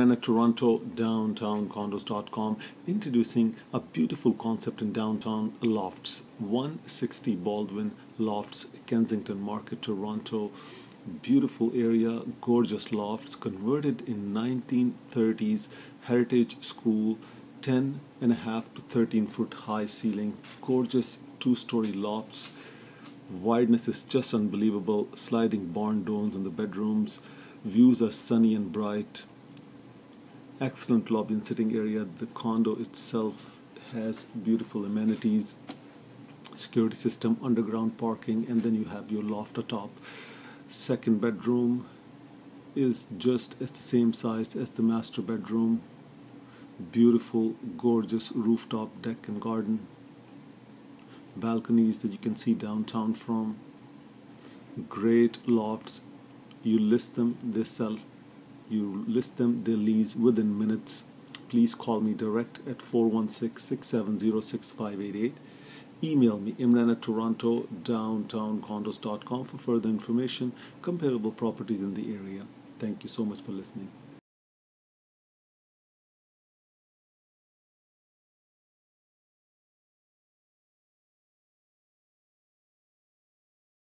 At Toronto, downtowncondos.com, introducing a beautiful concept in downtown lofts. 160 Baldwin Lofts, Kensington Market, Toronto. Beautiful area, gorgeous lofts, converted in 1930s heritage school, 10 and a half to 13 foot high ceiling, gorgeous two-story lofts. Wideness is just unbelievable. Sliding barn doors in the bedrooms. Views are sunny and bright. Excellent lobby and sitting area. The condo itself has beautiful amenities, security system, underground parking, and then you have your loft atop. Second bedroom is just as the same size as the master bedroom. Beautiful, gorgeous rooftop deck and garden. Balconies that you can see downtown from. Great lofts. You list them, they sell. You list them, they lease within minutes. Please call me direct at 416 670 6588 Email me imran at toronto downtowncondos.com for further information, comparable properties in the area. Thank you so much for listening.